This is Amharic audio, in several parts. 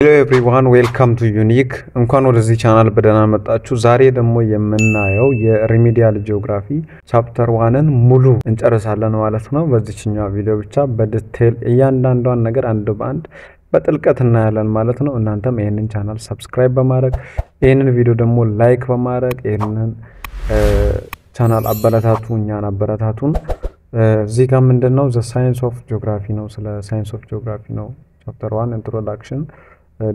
hello everyone welcome to Unique እንኳን ወደዚህ ቻናል በደህና መጣችሁ። ዛሬ ደግሞ የምናየው የ remedial geography chapter one ን ሙሉ እንጨርሳለን ማለት ነው። በዚችኛው ቪዲዮ ብቻ በ detail እያንዳንዷን ነገር አንድ በአንድ በጥልቀት እናያለን ማለት ነው። እናንተም ይህንን ቻናል subscribe በማድረግ ይህንን ቪዲዮ ደግሞ like በማድረግ ይህንን ቻናል አበረታቱ፣ እኛን አበረታቱን። እዚህ ጋር ምንድን ነው the science of geography ነው። ስለ science of geography ነው chapter one introduction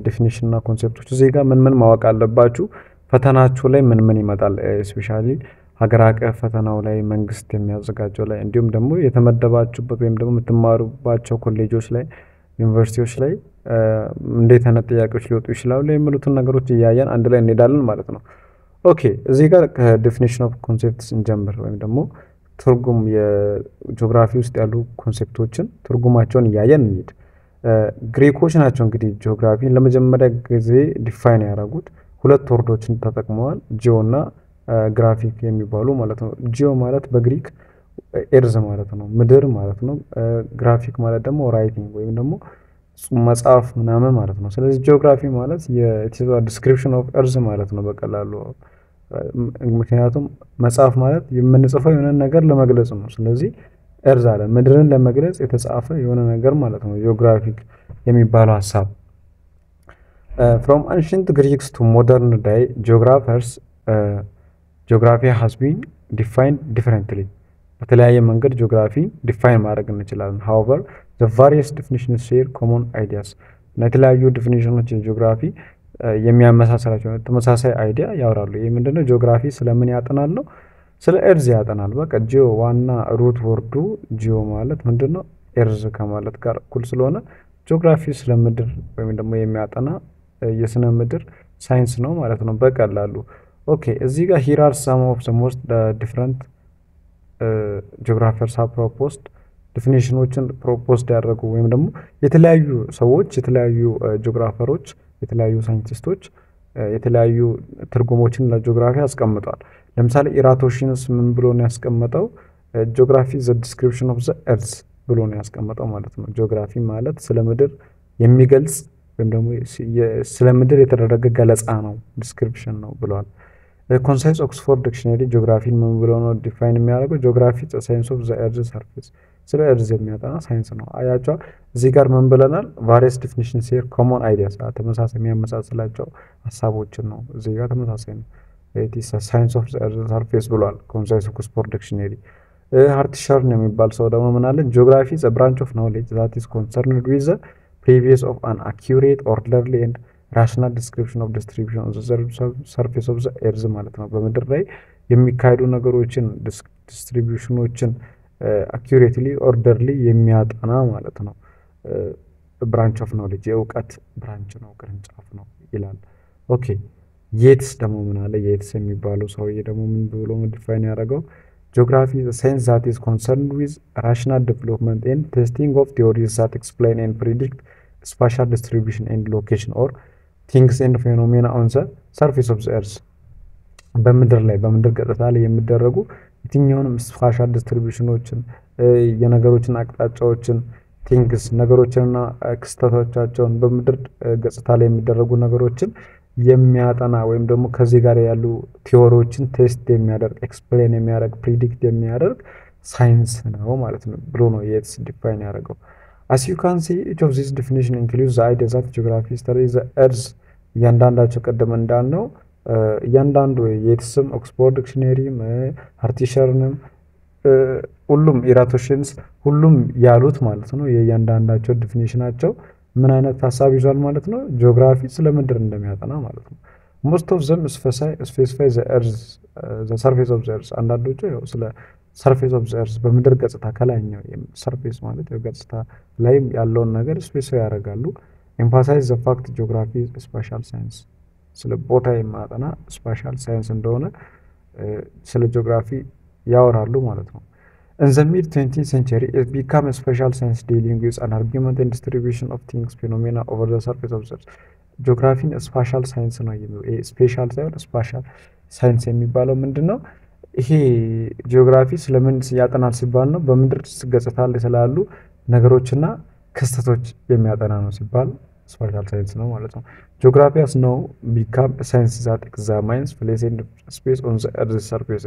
definition እና concept ኦች እዚህ ጋር ምን ምን ማወቅ አለባችሁ፣ ፈተናችሁ ላይ ምን ምን ይመጣል፣ specially ሀገር አቀፍ ፈተናው ላይ መንግስት የሚያዘጋጀው ላይ እንዲሁም ደግሞ የተመደባችሁበት ወይም ደግሞ የምትማሩባቸው ኮሌጆች ላይ ዩኒቨርሲቲዎች ላይ እንዴት አይነት ጥያቄዎች ሊወጡ ይችላሉ የሚሉትን ነገሮች እያየን አንድ ላይ እንሄዳለን ማለት ነው። okay እዚህ ጋር ከ definition of concepts እንጀምር ወይም ደግሞ ትርጉም የጂኦግራፊ ውስጥ ያሉ concept ኦችን ትርጉማቸውን እያየን እንሂድ። ግሪኮች ናቸው እንግዲህ ጂኦግራፊን ለመጀመሪያ ጊዜ define ያደረጉት ሁለት word ኦችን ተጠቅመዋል። geo እና graphic የሚባሉ ማለት ነው። ጂኦ ማለት በግሪክ ኤርዝ ማለት ነው፣ ምድር ማለት ነው። graphic ማለት ደግሞ writing ወይም ደግሞ መጽሐፍ ምናምን ማለት ነው። ስለዚህ ጂኦግራፊ ማለት description of earth ማለት ነው በቀላሉ ምክንያቱም መጽሐፍ ማለት የምንጽፈው የሆነ ነገር ለመግለጽ ነው። ስለዚህ earth አለ ምድርን ለመግለጽ የተጻፈ የሆነ ነገር ማለት ነው። geographic የሚባለው ሀሳብ from ancient Greeks to modern day geographers geography has been defined differently በተለያየ መንገድ ጂኦግራፊ define ማድረግ እንችላለን። however the various definitions share common ideas እና የተለያዩ definition ኦች ጂኦግራፊ የሚያመሳሰላቸው ተመሳሳይ idea ያወራሉ። ይህ ምንድነው? ጂኦግራፊ ስለምን ያጠናል ነው ስለ earth ያጠናል። በቃ geo ዋና root word ኡ geo ማለት ምንድን ነው? earth ከማለት ጋር እኩል ስለሆነ ጂኦግራፊ ስለ ምድር ወይም ደግሞ የሚያጠና የስነ ምድር ሳይንስ ነው ማለት ነው በቀላሉ። okay እዚህ ጋር here are some of the most different geographers have proposed definition ኦችን proposed ያደረጉ ወይም ደግሞ የተለያዩ ሰዎች የተለያዩ geographer ኦች የተለያዩ scientist ኦች የተለያዩ ትርጉሞችን ለጂኦግራፊ አስቀምጧል። ለምሳሌ ኢራቶሽንስ ምን ብሎ ነው ያስቀመጠው? geography the description of the earth ብሎ ነው ያስቀመጠው ማለት ነው። ጂኦግራፊ ማለት ስለ ምድር የሚገልጽ ወይም ደግሞ ስለ ምድር የተደረገ ገለጻ ነው፣ description ነው ብለዋል። Concise Oxford Dictionary ጂኦግራፊን ምን ብሎ ነው define የሚያደርገው? ጂኦግራፊ science of the earth surface ስለ earth የሚያጠና ሳይንስ ነው። አያቸው እዚህ ጋር ምን ብለናል? various definition share common ideas ተመሳሳይ የሚያመሳስላቸው ሀሳቦችን ነው። እዚህ ጋር ተመሳሳይ ነው። science of surface ብሏል Concise Oxford Dictionary። ሃርትሸርን የሚባል ሰው ደግሞ ምን አለ? geography the branch of knowledge that is concerned with the provision of an accurate orderly and rational description of distribution surface of the earth ማለት ነው። በምድር ላይ የሚካሄዱ ነገሮችን distribution ኦችን accurately orderly የሚያጠና ማለት ነው። branch of knowledge የእውቀት branch ነው፣ ቅርንጫፍ ነው ይላል። okay የትስ ደግሞ ምን አለ? የትስ የሚባለው ሰውዬ ደግሞ ምን ብሎ define ያደረገው geography science that is concerned with rational development and testing of theories that explain and predict spatial distribution and location or things and phenomena on the surface of the earth በምድር ላይ በምድር ገጽታ ላይ የሚደረጉ የትኛውንም spatial distribution ኦችን የነገሮችን አቅጣጫዎችን things ነገሮችንና ክስተቶቻቸውን በምድር ገጽታ ላይ የሚደረጉ ነገሮችን የሚያጠና ወይም ደግሞ ከዚህ ጋር ያሉ theory ዎችን test የሚያደርግ explain የሚያደርግ predict የሚያደርግ ሳይንስ ነው ማለት ነው ብሎ ነው የትስ define ያደረገው። as you can see each of this definition include idea that geography study the earth እያንዳንዳቸው ቀደም እንዳልነው እያንዳንዱ የትስም Oxford Dictionary ም ሃርቲሸርንም ሁሉም ኢራቶሽንስ ሁሉም ያሉት ማለት ነው የእያንዳንዳቸው definition ኣቸው ምን አይነት ሀሳብ ይዟል ማለት ነው። ጂኦግራፊ ስለ ምድር እንደሚያጠና ማለት ነው። most of them specify surface of the earth አንዳንዶቹ ያው ስለ surface of the earth በምድር ገጽታ ከላይኛው surface ማለት ገጽታ ላይ ያለውን ነገር specify ያደርጋሉ። emphasize the fact geography spatial science ስለ ቦታ የሚያጠና spatial science እንደሆነ ስለ ጂኦግራፊ ያወራሉ ማለት ነው። In the mid 20th century, it became a spatial science dealing with an arrangement and distribution of things phenomena over the surface of the earth. ጂኦግራፊን spatial science ነው special ሳይሆን spatial ሳይንስ የሚባለው ምንድን ነው? ይሄ ጂኦግራፊ ስለምን ያጠናል ሲባል ነው በምድር ገጽታ ላይ ስላሉ ነገሮችና ክስተቶች የሚያጠና ነው ሲባል spatial science ነው ማለት ነው። geography has now become science that examines place and space on the surface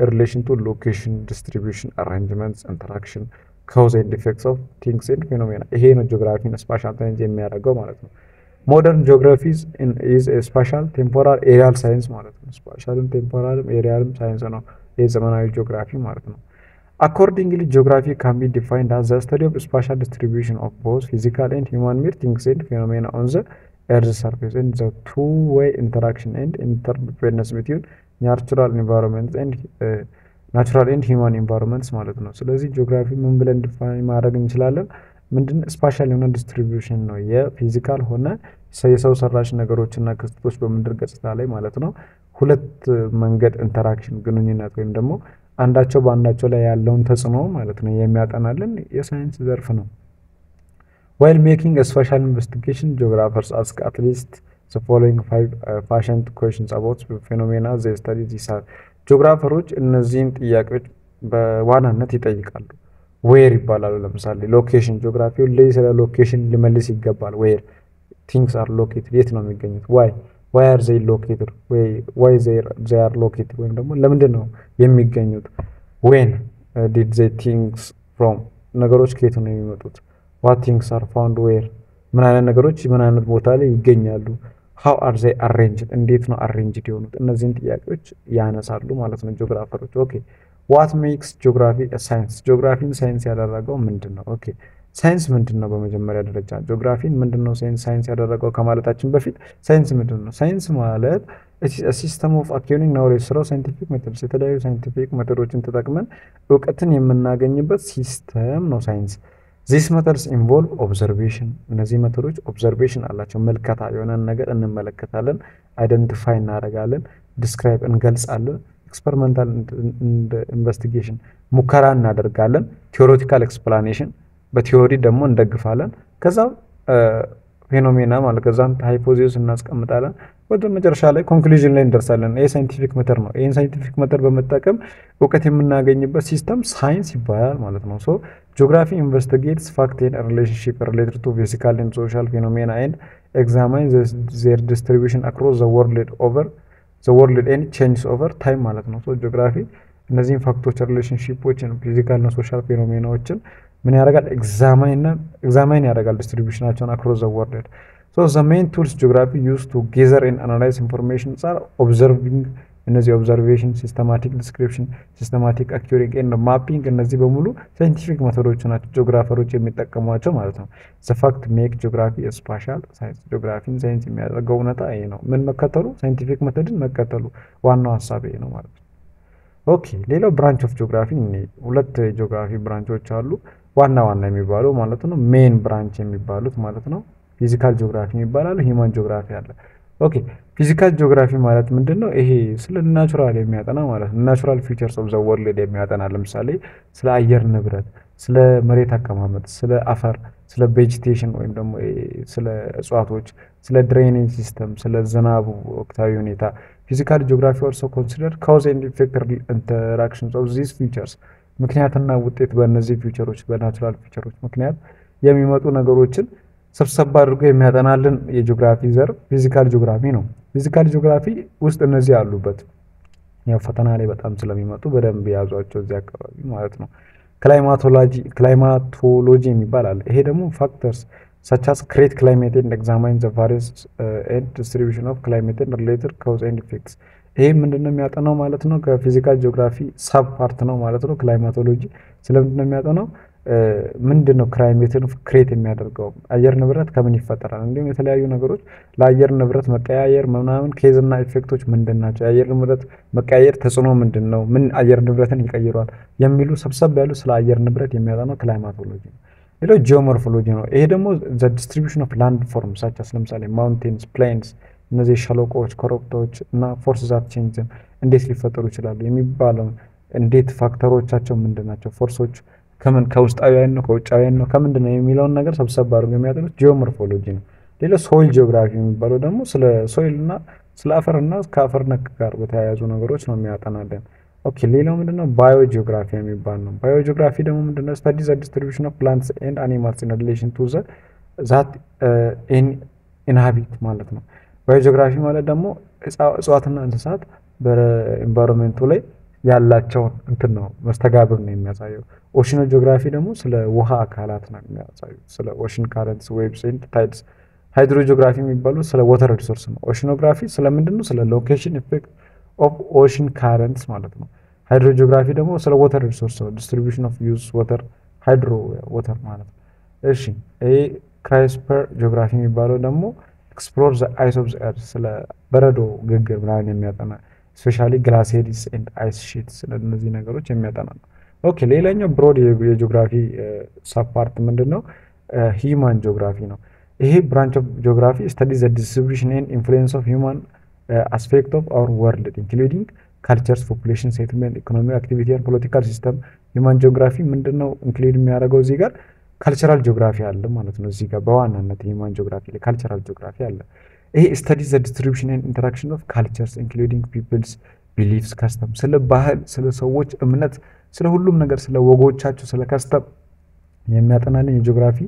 in relation to location፣ distribution፣ arrangements፣ interaction፣ cause and effects of things and phenomena። ይሄ ነው ጂኦግራፊን spatial science የሚያደርገው ማለት ነው። modern geography is spatial temporal areal science ማለት ነው። spatial ም temporal ም areal ም ሳይንስ ነው። ይህ ዘመናዊ ጂኦግራፊ ማለት ነው። accordingly geography can be defined as the study of spatial distribution of both physical and human made things and phenomena on the earth surface and the two way interaction and interdependence between natural environment and natural and human environments ማለት ነው። ስለዚህ ጂኦግራፊ ምን ብለን define ማድረግ እንችላለን? ምንድን spatial የሆነ distribution ነው። የ physical ሆነ የሰው ሰራሽ ነገሮችና ክስተቶች በምድር ገጽታ ላይ ማለት ነው ሁለት መንገድ interaction ግንኙነት ወይም ደግሞ አንዳቸው በአንዳቸው ላይ ያለውን ተጽዕኖ ማለት ነው የሚያጠናልን የሳይንስ ዘርፍ ነው። while making spatial investigation geographers ask at least the following ፋሽንት questions about phenomena the study these are geographer ኦች እነዚህን ጥያቄዎች በዋናነት ይጠይቃሉ። where ይባላሉ። ለምሳሌ location ጂኦግራፊ ላይ ስለ location ሊመልስ ይገባል። where things are located የት ነው የሚገኙት? why why are they located why they are located ወይም ደግሞ ለምንድን ነው የሚገኙት? when did they things from ነገሮች ከየት ነው የሚመጡት? what things are found where ምን አይነት ነገሮች ምን አይነት ቦታ ላይ ይገኛሉ? how are they arranged እንዴት ነው arranged የሆኑት? እነዚህን ጥያቄዎች ያነሳሉ ማለት ነው geographer ኦች። okay what makes geography science ጂኦግራፊን ሳይንስ ያደረገው ምንድን ነው? okay ሳይንስ ምንድን ነው? በመጀመሪያ ደረጃ ጂኦግራፊን ምንድን ነው ሳይንስ ያደረገው ከማለታችን በፊት ሳይንስ ምንድን ነው? ሳይንስ ማለት system of acquiring knowledge through scientific methods የተለያዩ scientific method ኦችን ተጠቅመን እውቀትን የምናገኝበት system ነው ሳይንስ። these methods involve observation እነዚህ method ኦች observation አላቸው። ምልከታ የሆነን ነገር እንመለከታለን፣ identify እናደርጋለን፣ describe እንገልጻለን experimental investigation ሙከራ እናደርጋለን። theoretical explanation በ theory ደግሞ እንደግፋለን። ከዛ phenomena ማለት ከዛም hypothesis እናስቀምጣለን። ወደ መጨረሻ ላይ conclusion ላይ እንደርሳለን። ይህ scientific method ነው። ይህን scientific method በመጠቀም እውቀት የምናገኝበት system ሳይንስ ይባላል ማለት ነው። so geography investigates fact and relationship related to physical and social phenomena and examine their distribution across the world over the world and changes over time ማለት ነው። so ጂኦግራፊ እነዚህን fact ኦች relationship ኦችን፣ physical እና social phenomena ዎችን ምን ያደርጋል? examine ያደርጋል distribution ኣቸውን across the world so the main tools geography use to gather and analyze information are observing እነዚህ observation፣ systematic description፣ systematic acquiring and mapping እነዚህ በሙሉ scientific method ኦች ናቸው geographer ኦች የሚጠቀሟቸው ማለት ነው። the fact make geography spatial science ጂኦግራፊን ሳይንስ የሚያደርገው እውነታ ይሄ ነው። ምን መከተሉ? scientific method ን መከተሉ ዋናው ሀሳብ ይሄ ነው ማለት ነው። okay ሌላው branch of geography ሁለት ጂኦግራፊ branch ኦች አሉ። ዋና ዋና የሚባሉ ማለት ነው። main branch የሚባሉት ማለት ነው። physical geography የሚባል አለ፣ human geography አለ። okay physical geography ማለት ምንድን ነው? ይሄ ስለ natural የሚያጠና ማለት ነው። natural features of the world የሚያጠና ለምሳሌ ስለ አየር ንብረት፣ ስለ መሬት አቀማመጥ፣ ስለ አፈር፣ ስለ vegetation ወይም ደግሞ ስለ እጽዋቶች፣ ስለ drainage system፣ ስለ ዝናቡ ወቅታዊ ሁኔታ physical geography also consider cause and effect interactions of these features ምክንያትና ውጤት በእነዚህ feature ኦች በ natural feature ኦች ምክንያት የሚመጡ ነገሮችን ሰብሰብ አድርጎ የሚያጠናልን የጂኦግራፊ ዘርፍ physical geography ነው። physical geography ውስጥ እነዚህ አሉበት። ያው ፈተና ላይ በጣም ስለሚመጡ በደንብ ያዟቸው እዚህ አካባቢ ማለት ነው። climatology የሚባል አለ። ይሄ ደግሞ factors as create climate and examine the various uh, and distribution of climate and related cause and effects ይሄ ምንድነው የሚያጠናው ማለት ነው። ከ physical geography sub part ነው ማለት ነው። climatology ስለምንድነው የሚያጠናው? ምንድን ነው climate ን create የሚያደርገው? አየር ንብረት ከምን ይፈጠራል፣ እንዲሁም የተለያዩ ነገሮች ለአየር ንብረት መቀያየር ምናምን cause ና effect ኦች ምንድን ናቸው፣ የአየር ንብረት መቀያየር ተጽዕኖ ምንድን ነው፣ ምን አየር ንብረትን ይቀይረዋል? የሚሉ ሰብሰብ ያሉ ስለ አየር ንብረት የሚያጠናው climatology ነው። ሌላው geomorphology ነው። ይሄ ደግሞ the distribution of land form such as ለምሳሌ mountains፣ plains እነዚህ ሸለቆዎች፣ ኮረብታዎች እና force that change ን እንዴት ሊፈጠሩ ይችላሉ? የሚባለው እንዴት factor ኦቻቸው ምንድን ናቸው? force ኦች ከምን ከውስጣዊያን ነው ከውጫዊያን ነው ከምንድን ነው የሚለውን ነገር ሰብሰብ አድርገው የሚያጠኑት geomorphology ነው። ሌላ soil geography የሚባለው ደግሞ ስለ soil እና ስለ አፈር እና ከአፈር ነክ ጋር በተያያዙ ነገሮች ነው የሚያጠናለን። okay ሌላው ምንድነው biogeography የሚባል ነው። biogeography ደግሞ ምንድነው study the distribution of plants and animals in relation to the that inhabit ማለት ነው። biogeography ማለት ደግሞ እጽዋትና እንስሳት በ environment ኡ ላይ ያላቸውን እንትን ነው መስተጋብር ነው የሚያሳየው። oceanography ደግሞ ስለ ውሃ አካላት ነው የሚያሳዩት፣ ስለ ocean currents፣ waves and tides። hydrogeography የሚባሉት ስለ water resource ነው። oceanography ስለምንድን ነው? ስለ location effect of ocean currents ማለት ነው። hydrogeography ደግሞ ስለ water resource ነው። distribution of use water hydro water ማለት ነው። እሺ ይሄ cryosphere geography የሚባለው ደግሞ explore the ice of the earth ስለ በረዶ ግግር ምናምን የሚያጠና specially glaciers and ice sheet ስለ እነዚህ ነገሮች የሚያጠና ነው። okay ሌላኛው broad የጂኦግራፊ subpart ምንድን ነው? human geography ነው። ይሄ branch of geography study the distribution and influence of human aspect of our world including cultures፣ population፣ settlement፣ economy activity and political system። human geography ምንድን ነው include የሚያደርገው እዚህ ጋር cultural geography አለ ማለት ነው። እዚህ ጋር በዋናነት human geography ላይ cultural geography አለ። ይሄ study the distribution and interaction of cultures including people's beliefs custom፣ ስለ ባህል፣ ስለ ሰዎች እምነት፣ ስለ ሁሉም ነገር፣ ስለ ወጎቻቸው፣ ስለ custom የሚያጠናልን የጂኦግራፊ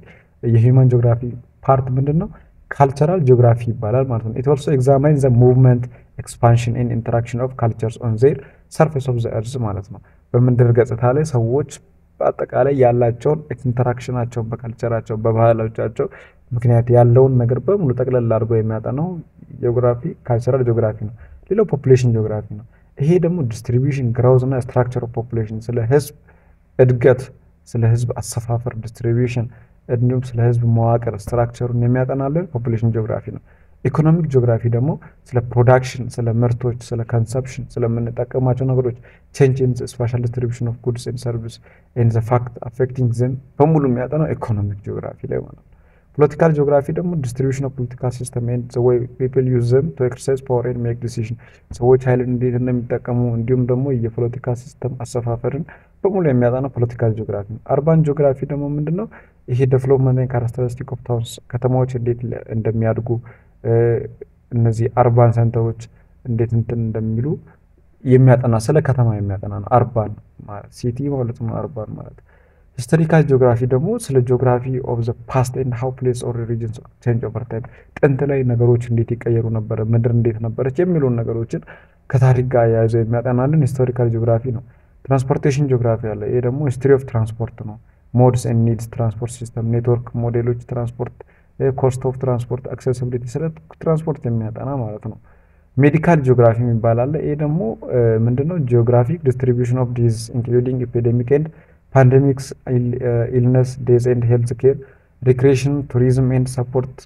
የ human geography part ምንድን ነው? cultural geography ይባላል ማለት ነው። it also examine the movement expansion and interaction of cultures on their surface of the earth ማለት ነው። በምድር ገጽታ ላይ ሰዎች በአጠቃላይ ያላቸውን interaction ኣቸውን በ culture ኣቸው በባህሎቻቸው ምክንያት ያለውን ነገር በሙሉ ጠቅለል አድርጎ የሚያጠናው ጂኦግራፊ cultural geography ነው። ሌላው population geography ነው። ይሄ ደግሞ distribution growth እና structure of population ስለ ህዝብ እድገት፣ ስለ ህዝብ አሰፋፈር distribution፣ እንዲሁም ስለ ህዝብ መዋቅር structure ኡን የሚያጠናልን population geography ነው። economic geography ደግሞ ስለ production፣ ስለ ምርቶች፣ ስለ consumption፣ ስለምንጠቀማቸው ነገሮች change in spatial distribution of goods and service and the fact affecting them በሙሉ የሚያጠናው economic geography ላይ ማለት ነው። political geography ደግሞ distribution of political system way people use to exercise power and make decision ሰዎች ኃይልን እንዴት እንደሚጠቀሙ እንዲሁም ደግሞ የፖለቲካ system አሰፋፈርን በሙሉ የሚያጠናው political geography ነው። urban geography ደግሞ ምንድን ነው? ይሄ development characteristic of towns ከተማዎች እንዴት እንደሚያድጉ እነዚህ urban center ኦች እንዴት እንትን እንደሚሉ የሚያጠና ስለ ከተማ የሚያጠና ነው። urban city ማለት ነው። urban ማለት historical geography ደግሞ ስለ ጂኦግራፊ of the past and how place or regions change over time ጥንት ላይ ነገሮች እንዴት ይቀየሩ ነበረ፣ ምድር እንዴት ነበረች የሚሉን ነገሮችን ከታሪክ ጋር አያይዘው የሚያጠናልን historical geography ነው። transportation geography አለ። ይሄ ደግሞ history of transport ነው። modes and needs transport system፣ network ሞዴሎች፣ transport cost of transport፣ accessibility ስለ ትራንስፖርት የሚያጠና ማለት ነው። medical geography የሚባል አለ። ይሄ ደግሞ ምንድነው? geographic distribution of disease including epidemic and pandemics፣ illness፣ death and health care፣ recreation፣ tourism and sport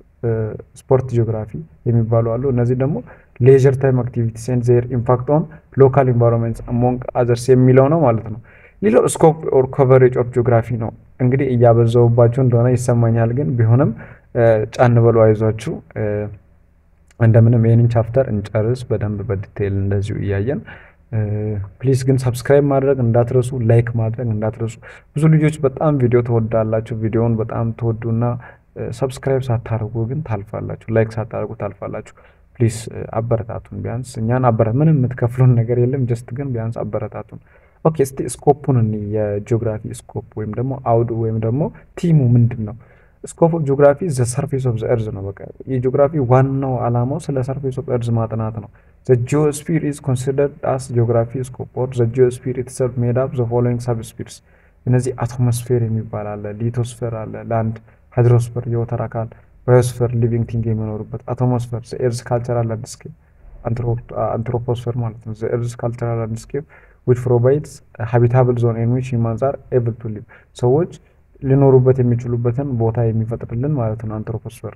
sport geography የሚባሉ አሉ። እነዚህ ደግሞ leisure time activities and their impact on local environments among others የሚለው ነው ማለት ነው። ሌላው scope or coverage of geography ነው። እንግዲህ እያበዛውባችሁ እንደሆነ ይሰማኛል፣ ግን ቢሆንም ጫን በሉ አይዟችሁ። እንደምንም ይህንን chapter እንጨርስ በደንብ በ detail እንደዚሁ እያየን please ግን subscribe ማድረግ እንዳትረሱ፣ like ማድረግ እንዳትረሱ። ብዙ ልጆች በጣም ቪዲዮ ትወዳላችሁ፣ ቪዲዮውን በጣም ትወዱና subscribe ሳታደርጉ ግን ታልፋላችሁ፣ like ሳታደርጉ ታልፋላችሁ። please አበረታቱን። ቢያንስ እኛን አበረታ ምንም የምትከፍሉን ነገር የለም። just ግን ቢያንስ አበረታቱን። okay እስቲ scope ኡን የጂኦግራፊ scope ወይም ደግሞ አውዱ ወይም ደግሞ theme ኡ ምንድን ነው? scope of geography the surface of the earth ነው። በቃ የጂኦግራፊ ዋናው ዓላማው ስለ surface of earth ማጥናት ነው። the geosphere is considered as geography scope or the geosphere itself made up the following subspheres። እነዚህ atmosphere የሚባል አለ፣ lithosphere አለ፣ land hydrosphere የ water አካል፣ biosphere living thing የሚኖሩበት፣ atmosphere the earth cultural landscape፣ anthroposphere ማለት ነው። the earth cultural landscape which provides habitable zone in which humans are able to live ሰዎች ሊኖሩበት የሚችሉበትን ቦታ የሚፈጥርልን ማለት ነው። anthroposphere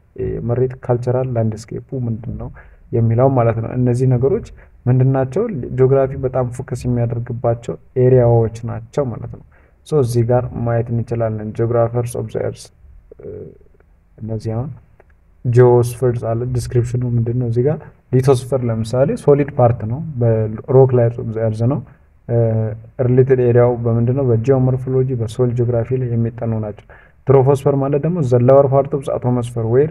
መሬት cultural landscape ኡ ምንድን ነው የሚለው ማለት ነው። እነዚህ ነገሮች ምንድን ናቸው? ጂኦግራፊ በጣም focus የሚያደርግባቸው area ዎች ናቸው ማለት ነው። so እዚህ ጋር ማየት እንችላለን። geospheres of the earth እነዚህ አሁን geospheres አለ። description ኡ ምንድን ነው? እዚህ ጋር lithosphere ለምሳሌ solid part ነው፣ በ rock ላይ of ነው። related area ው በምንድን ነው? በ geomorphology በ soil geography ላይ የሚጠኑ ናቸው። troposphere ማለት ደግሞ the lower part of atmosphere where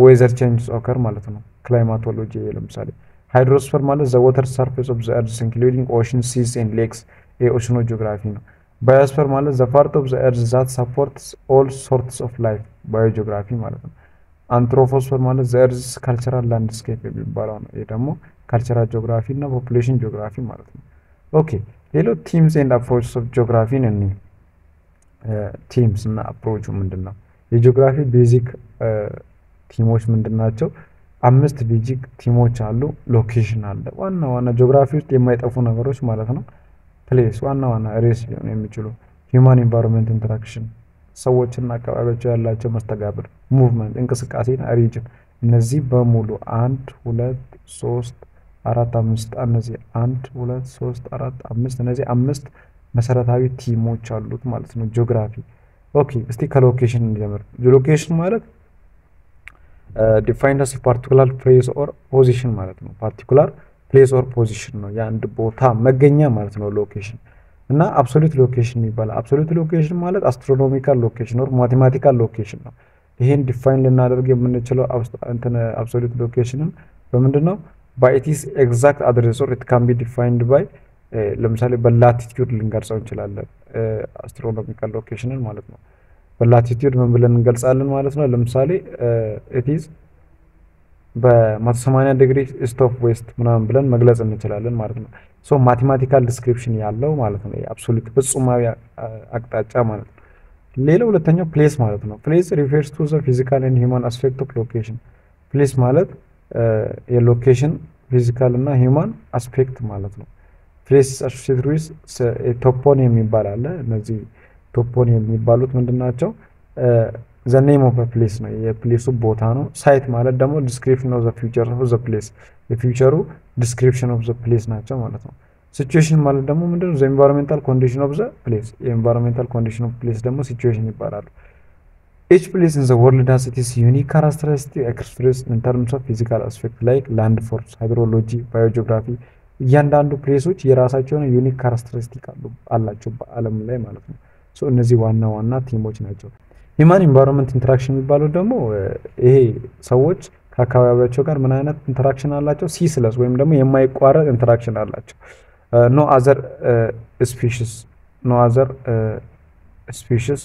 weather changes occur ማለት ነው። climatology ለምሳሌ hydrosphere ማለት the water surface of the earth including ocean seas and lakes የ oceanography ነው። biosphere ማለት the part of the earth that supports all sorts of life biogeography ማለት ነው። anthroposphere ማለት the earth cultural landscape የሚባለው ነው። ይህ ደግሞ cultural geography እና population geography ማለት ነው። okay ሌላው themes and approaches of geography ን እኒ themes እና approach ኡ ምንድን ነው? የጂኦግራፊ basic theme ኦች ምንድን ናቸው? አምስት basic theme ኦች አሉ። location አለ። ዋና ዋና ጂኦግራፊ ውስጥ የማይጠፉ ነገሮች ማለት ነው። place ዋና ዋና ሬስ ሊሆኑ የሚችሉ human environment interaction፣ ሰዎችና አካባቢያቸው ያላቸው መስተጋብር፣ movement፣ እንቅስቃሴና region እነዚህ በሙሉ አንድ ሁለት ሶስት አራት አምስት እነዚህ አንድ ሁለት ሶስት አራት አምስት እነዚህ አምስት መሰረታዊ theme ኦች አሉት ማለት ነው ጂኦግራፊ። okay እስቲ ከ location እንጀምር። location ማለት defined as particular place or position ማለት ነው። particular place or position ነው የአንድ ቦታ መገኛ ማለት ነው location እና absolute location ይባላል። absolute location ማለት astronomical location or mathematical location ነው። ይሄን define ልናደርግ የምንችለው absolute location ን በምንድን ነው? by its exact address or it can be defined by ለምሳሌ በ latitude ልንገልጸው እንችላለን። astronomical location ን ማለት ነው። በ latitude ምን ብለን እንገልጻለን ማለት ነው። ለምሳሌ it's በ180 degree east of west ምናምን ብለን መግለጽ እንችላለን ማለት ነው። so mathematical description ያለው ማለት ነው። absolute ፍጹማዊ አቅጣጫ ማለት ነው። ሌላ ሁለተኛው place ማለት ነው። place refers to the physical and human aspect of location። place ማለት የ location physical እና human aspect ማለት ነው። place associated with toponym የሚባል አለ። እነዚህ toponym የሚባሉት ምንድን ናቸው? the name of place ነው፣ የ place ኡ ቦታ ነው። site ማለት ደግሞ description of the feature of the place፣ የ feature ኡ description of the place ናቸው ማለት ነው። situation ማለት ደግሞ ምንድነው? the environmental condition of the place፣ የ environmental condition of place ደግሞ situation ይባላሉ። place in the world has its unique characteristic expressed in terms of physical aspect like landforms፣ hydrology፣ biogeography እያንዳንዱ place ኦች የራሳቸውን unique characteristic አላቸው በዓለም ላይ ማለት ነው። እነዚህ ዋና ዋና theme ኦች ናቸው። human environment interaction የሚባለው ደግሞ ይሄ ሰዎች ከአካባቢያቸው ጋር ምን አይነት interaction አላቸው? ceaseless ወይም ደግሞ የማይቋረጥ interaction አላቸው። no other species no other species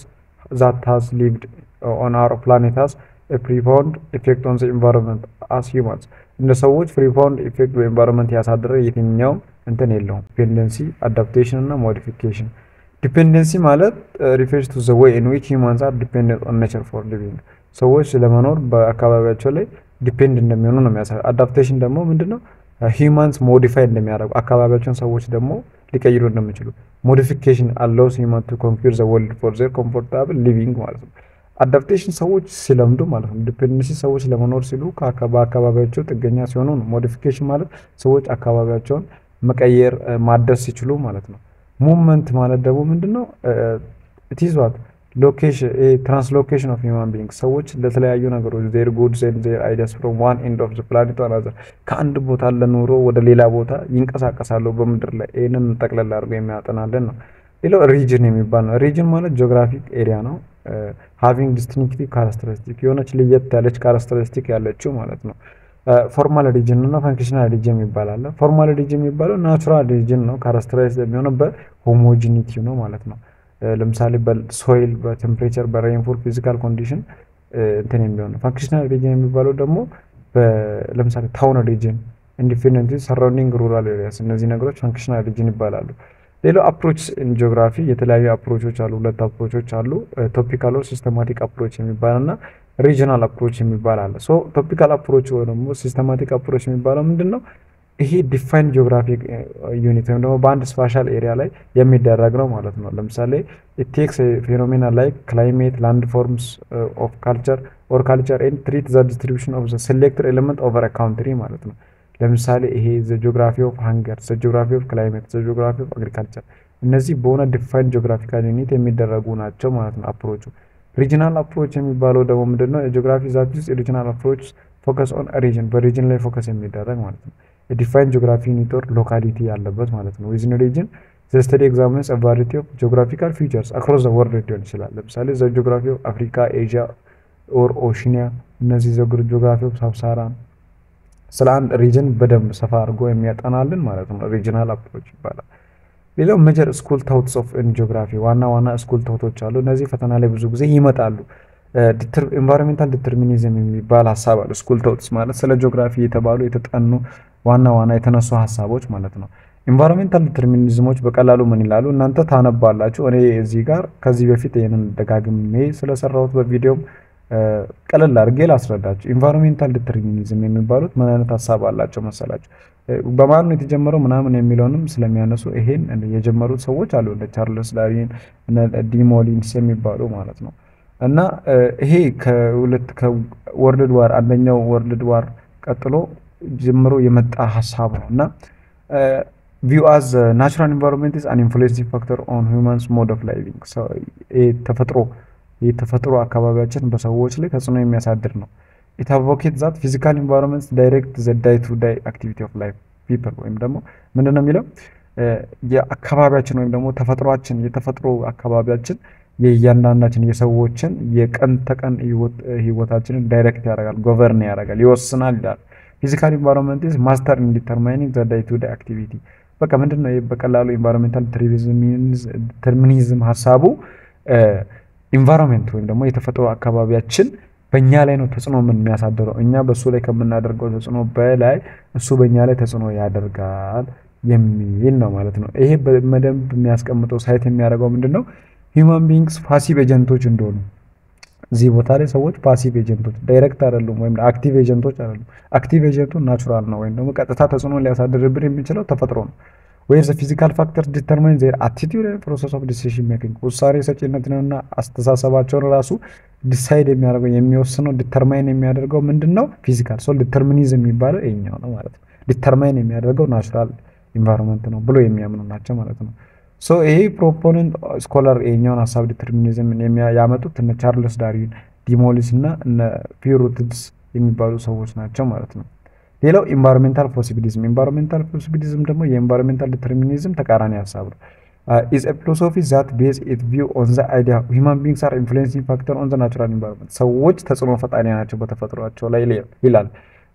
that has lived on our planet has profound effect on the environment as humans እንደ ሰዎች profound effect በ environment ያሳደረ የትኛውም እንትን የለውም። dependency፣ adaptation እና modification dependency ማለት refers to the way in which humans are dependent on nature for living ሰዎች ለመኖር በአካባቢያቸው ላይ depend እንደሚሆኑ ነው የሚያሳይ። adaptation ደግሞ ምንድነው? humans modify እንደሚያደርጉ አካባቢያቸውን ሰዎች ደግሞ ሊቀይሩ እንደሚችሉ። modification allows human to conquer the world for their comfortable living ማለት ነው። adaptation ሰዎች ሲለምዱ ማለት ነው። dependency ሰዎች ለመኖር ሲሉ በአካባቢያቸው ጥገኛ ሲሆኑ ነው። modification ማለት ሰዎች አካባቢያቸውን መቀየር ማደስ ሲችሉ ማለት ነው። movement ማለት ደግሞ ምንድን ነው? it's what location translocation of human being ሰዎች ለተለያዩ ነገሮች their goods and their ideas from one end of planet another ከአንድ ቦታ ለኑሮ ወደ ሌላ ቦታ ይንቀሳቀሳሉ በምድር ላይ። ይህንን ጠቅለል አድርጎ የሚያጠናልን ነው። ሌላው region የሚባል ነው። region ማለት geographic area ነው። having distinctive characteristic የሆነች ለየት ያለች characteristic ያለችው ማለት ነው። formal region እና functional region ይባላል። formal region የሚባለው natural region ነው። characterize የሚሆነው በ homogeneity ነው ማለት ነው። ለምሳሌ በ soil፣ በ temperature፣ በ rainfall physical condition እንትን የሚሆን ነው። functional region የሚባለው ደግሞ ለምሳሌ town region፣ independent surrounding rural areas እነዚህ ነገሮች functional region ይባላሉ። ሌላው approach in geography የተለያዩ approach ኦች አሉ። ሁለት approach ኦች አሉ። topical or systematic approach የሚባል እና regional approach የሚባል አለ። so topical approach ወይ ደግሞ systematic approach የሚባለው ምንድን ነው? ይሄ define geographic unit ወይም ደግሞ በአንድ spatial area ላይ የሚደረግ ነው ማለት ነው። ለምሳሌ it takes phenomena like climate landforms of culture or culture and treat the distribution of the selected element over country ማለት ነው። ለምሳሌ ይሄ the geography of hunger፣ the geography of climate፣ the geography of agriculture እነዚህ በሆነ define geographical unit የሚደረጉ ናቸው ማለት ነው approach ኡ። regional approach የሚባለው ደግሞ ምንድነው? የጂኦግራፊ that ውስጥ የ regional approach focus on region በ region ላይ focus የሚደረግ ማለት ነው። የ define geography unit locality ያለበት ማለት ነው። within region the study examines a variety of geographical features across the world ሊሆን ይችላል። ለምሳሌ the geography of Africa፣ Asia or Oceania እነዚህ the geography of Sub-Saharan ስለ አንድ region በደንብ ሰፋ አድርጎ የሚያጠናልን ማለት ነው። regional approach ይባላል። ሌላው major school thoughts of geography ዋና ዋና school thought ኦች አሉ። እነዚህ ፈተና ላይ ብዙ ጊዜ ይመጣሉ። environmental determinism የሚባል ሀሳብ አለ። school thoughts ማለት ስለ ጂኦግራፊ የተባሉ የተጠኑ ዋና ዋና የተነሱ ሀሳቦች ማለት ነው። environmental determinism ኦች በቀላሉ ምን ይላሉ? እናንተ ታነባላችሁ። እኔ እዚህ ጋር ከዚህ በፊት ይህንን ደጋግሜ ስለሰራሁት በቪዲዮም ቀለል አድርጌ ላስረዳችሁ። environmental determinism የሚባሉት ምን አይነት ሀሳብ አላቸው መሰላችሁ? በማን ነው የተጀመረው ምናምን የሚለውንም ስለሚያነሱ ይሄን የጀመሩት ሰዎች አሉ እንደ ቻርልስ ዳርዊን ዲሞሊንስ የሚባሉ ማለት ነው። እና ይሄ ከሁለት ከ world war አንደኛው world war ቀጥሎ ጀምሮ የመጣ ሀሳብ ነው እና view as natural environment is an influencing factor on humans mode of living ተፈጥሮ የተፈጥሮ አካባቢያችን በሰዎች ላይ ተጽዕኖ የሚያሳድር ነው። it that physical environment direct the day to day activity of life people ወይም ደግሞ ምንድን የሚለው የአካባቢያችን ወይም ደግሞ ተፈጥሯችን የተፈጥሮ አካባቢያችን የእያንዳንዳችን የሰዎችን የቀን ተቀን ህይወታችንን direct ያደርጋል፣ govern ያደርጋል፣ ይወስናል ይላል። physical environment is master in determining the day to day activity። በቃ ምንድን ነው በቀላሉ environmental determinism ሀሳቡ environment ወይም ደግሞ የተፈጥሮ አካባቢያችን በእኛ ላይ ነው ተጽዕኖ ምን የሚያሳድረው እኛ በእሱ ላይ ከምናደርገው ተጽዕኖ በላይ እሱ በእኛ ላይ ተጽዕኖ ያደርጋል የሚል ነው ማለት ነው። ይሄ በደንብ የሚያስቀምጠው cite የሚያደርገው ምንድን ነው human beings passive agent ኦች እንደሆኑ እዚህ ቦታ ላይ ሰዎች passive agent ኦች direct አይደሉም፣ ወይም active agent ኦች አይደሉም። active agent ኡ natural ነው ወይም ደግሞ ቀጥታ ተጽዕኖ ሊያሳድርብን የሚችለው ተፈጥሮ ነው። ወይ the physical factors determine their attitude process of decision making ውሳኔ ሰጪነትንና አስተሳሰባቸውን ራሱ decide የሚያደርገው የሚወስነው determine የሚያደርገው ምንድን ነው? physical so determinism የሚባለው ይኛው ነው ማለት ነው። determine የሚያደርገው natural environment ነው ብሎ የሚያምኑ ናቸው ማለት ነው። so ይሄ proponent scholar የኛውን ሀሳብ determinism ያመጡት እነ ቻርልስ ዳርዊን፣ ዲሞሊስ እና እነ ፒሩትድስ የሚባሉ ሰዎች ናቸው ማለት ነው። ሌላው environmental possibilism። environmental possibilism ደግሞ የ environmental determinism ተቃራኒ ሀሳብ ነው። is a philosophy that base it view on the idea human beings are influencing factor on the natural environment ሰዎች ተጽዕኖ ፈጣሪ ናቸው በተፈጥሯቸው ላይ ይላል።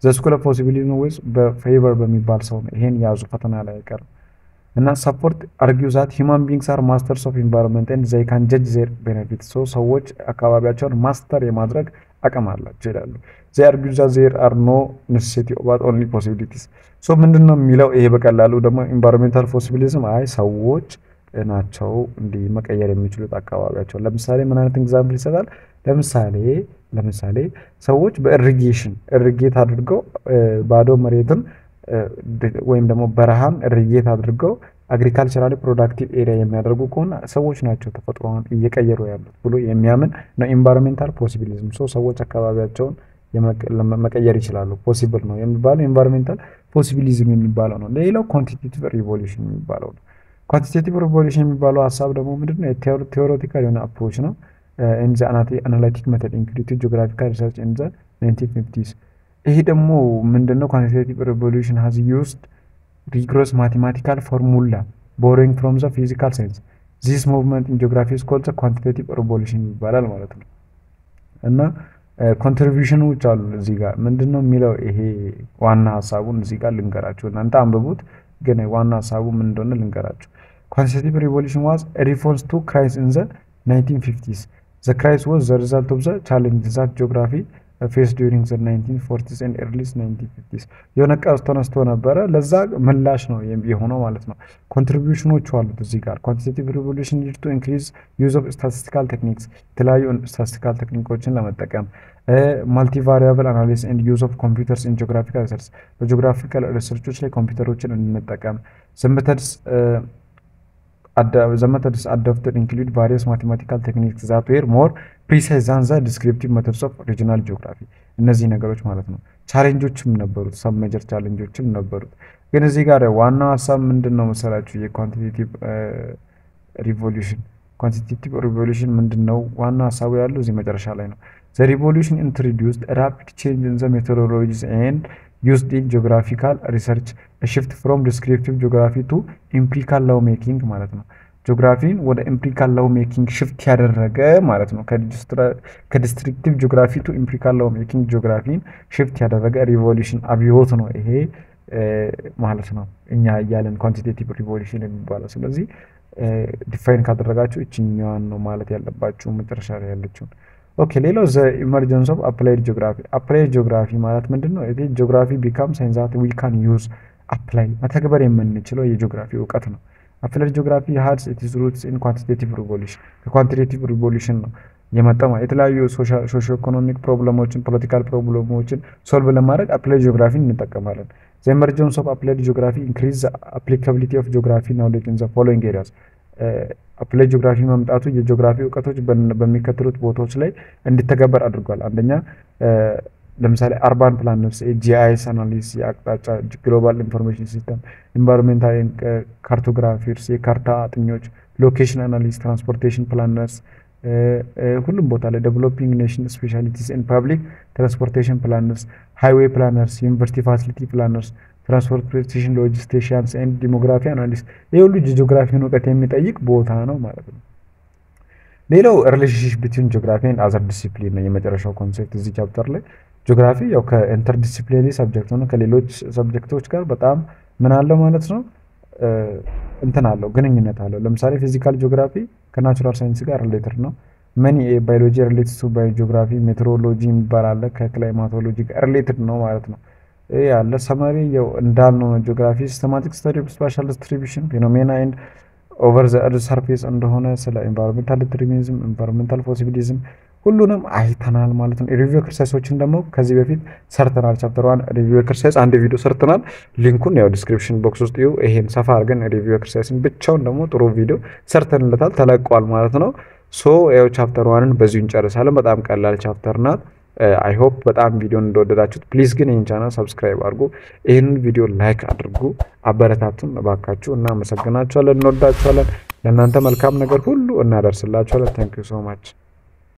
the school of possibilism was በ Febvre በሚባል ሰው ነው። ይሄን ያዙ ፈተና ላይ አይቀርም። እና support argue that human beings are masters of environment and they can judge their benefit ሰዎች አካባቢያቸውን master የማድረግ አቅም አላቸው ይላሉ። argue that there are no necessity but only possibilities so ምንድን ነው የሚለው ይሄ በቀላሉ ደግሞ environmental possibilism አይ ሰዎች ናቸው እንዲህ መቀየር የሚችሉት አካባቢያቸው። ለምሳሌ ምን አይነት example ይሰጣል? ለምሳሌ ለምሳሌ ሰዎች በ irrigation irrigate አድርገው ባዶ መሬትን ወይም ደግሞ በረሃን irrigate አድርገው agriculturally productive area የሚያደርጉ ከሆነ ሰዎች ናቸው ተፈጥሮን እየቀየሩ ያሉት ብሎ የሚያምን ነው environmental possibilism። so ሰዎች አካባቢያቸውን መቀየር ይችላሉ possible ነው የሚባለው environmental possibilism የሚባለው ነው። ሌላው quantitative revolution የሚባለው ነው። quantitative revolution የሚባለው ሀሳብ ደግሞ ምንድነው? theoretical የሆነ approach ነው። in analytic method including geographical research in the 1950s ይሄ ደግሞ ምንድነው? quantitative revolution has used rigorous mathematical formula borrowing from the physical science this movement in geography is called the quantitative revolution ይባላል ማለት ነው። እና contribution ኦች አሉ እዚህ ጋር። ምንድነው የሚለው? ይሄ ዋና ሀሳቡን እዚህ ጋር ልንገራችሁ፣ እናንተ አንብቡት፣ ግን ዋና ሀሳቡ ምን እንደሆነ ልንገራችሁ። quantitative revolution was refers to crisis in the 1950s the crisis was the result of the challenge that geography face during the 1940s and early 1950s የሆነ ቀውስ ተነስቶ ነበረ። ለዛ ምላሽ ነው የሆነው ማለት ነው። contribution ኦቹ አሉት እዚህ ጋር። quantitative revolution led to increase use of statistical techniques የተለያዩ statistical ቴክኒኮችን ለመጠቀም multivariable analysis and use of computers in geographical research በ geographical research ኦች ላይ ኮምፒውተሮችን እንጠቀም the methods the methods adopted include various mathematical techniques that were more precise than the descriptive methods of regional geography እነዚህ ነገሮች ማለት ነው። challenge ኦችም ነበሩት፣ some major challenge ኦችም ነበሩት። ግን እዚህ ጋር ዋናው ሀሳብ ምንድን ነው መሰላችሁ? የ quantitative revolution quantitative revolution ምንድን ነው? ዋና ሀሳቡ ያለው እዚህ መጨረሻ ላይ ነው። the revolution introduced rapid change in the methodologies and used in geographical research shift from descriptive geography to empirical law making ማለት ነው። ጂኦግራፊን ወደ empirical law making shift ያደረገ ማለት ነው። ከ descriptive geography to empirical law making ጂኦግራፊን shift ያደረገ revolution አብዮት ነው ይሄ ማለት ነው እኛ እያለን quantitative revolution የሚባለው። ስለዚህ define ካደረጋችሁ እችኛዋን ነው ማለት ያለባችሁ መጨረሻ ላይ ያለችውን። okay ሌላው the emergence of applied geography። applied geography ማለት ምንድን ነው? geography become science that we can use apply መተግበር የምንችለው የጂኦግራፊ እውቀት ነው። applied geography has its roots in quantitative revolution ከ quantitative revolution ነው የመጣው። የተለያዩ socio economic problem ኦችን political problem ኦችን solve ለማድረግ applied ጂኦግራፊን እንጠቀማለን። the emergence of applied geography increase applicability of geography knowledge in the following areas applied geography መምጣቱ የጂኦግራፊ እውቀቶች በሚከተሉት ቦታዎች ላይ እንዲተገበር አድርጓል። አንደኛ ለምሳሌ urban planners፣ GIS analysts፣ የአቅጣጫ global information system፣ environmental cartographers፣ የካርታ አጥኞች፣ location analysts፣ transportation planners ሁሉም ቦታ ላይ developing nation specialists in public transportation planners፣ highway planners፣ university facility planners transportation logisticians and demography analyst ይህ ሁሉ ጂኦግራፊን እውቀት የሚጠይቅ ቦታ ነው ማለት ነው። ሌላው relationship between geography and other discipline ነው የመጨረሻው concept እዚህ chapter ላይ። ጂኦግራፊ ያው ከ interdisciplinary subject ነው ከሌሎች subject ኦች ጋር በጣም ምን አለው ማለት ነው እንትን አለው ግንኙነት አለው። ለምሳሌ physical geography ከ natural science ጋር related ነው። መኒ biology related to biogeography፣ meteorology የሚባል አለ ከ climatology ጋር related ነው ማለት ነው። ያለ summary ያው እንዳልነው ነው። geography systematic study of spatial distribution phenomena and over the earth surface እንደሆነ ስለ environmental determinism፣ environmental possibilism ሁሉንም አይተናል ማለት ነው። review exercise ኦችን ደግሞ ከዚህ በፊት ሰርተናል። chapter one review exercise አንድ ቪዲዮ ሰርተናል። link ኡን ያው description box ውስጥ ይኸው ይሄን ሰፋ አድርገን review exercise ን ብቻውን ደግሞ ጥሩ ቪዲዮ ሰርተንለታል፣ ተለቋል ማለት ነው። so ያው chapter one ን በዚሁ እንጨርሳለን። በጣም ቀላል chapter ናት። I hope በጣም ቪዲዮን እንደወደዳችሁት please ግን ይህን channel subscribe አድርጉ፣ ይህንን ቪዲዮ like አድርጉ፣ አበረታቱን እባካችሁ። እናመሰግናችኋለን፣ እንወዳችኋለን። ለእናንተ መልካም ነገር ሁሉ እናደርስላችኋለን። thank you so much